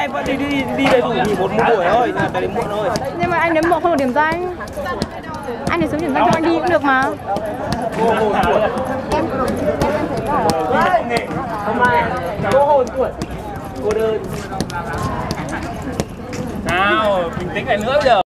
Em vẫn đi đi đi đầy đủ thì một một buổi thôi, là đến muộn thôi. Nhưng mà anh đến muộn không được điểm danh. Anh đến sớm điểm danh cho anh đi cũng được mà. Cô hồn tuổi. Hôm nay cô hồn tuổi. Cô đơn. nào bình tĩnh lại nữa bây giờ